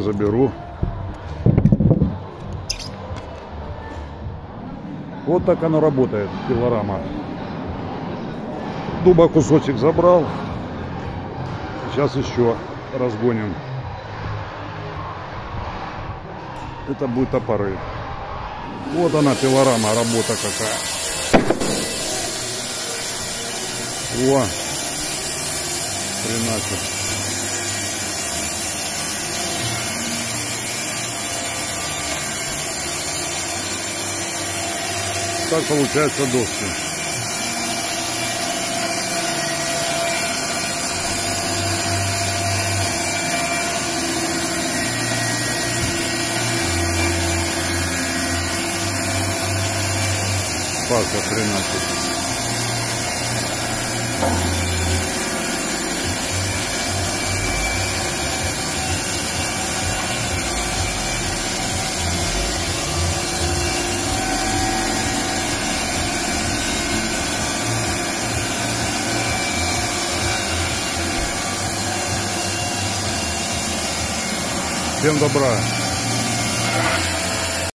заберу. Вот так оно работает, пилорама. Дуба кусочек забрал. Сейчас еще разгоним. Это будет топоры. Вот она, пилорама, работа какая. О, хреначе. Так получается доски. Паска хреначит. Всем добра.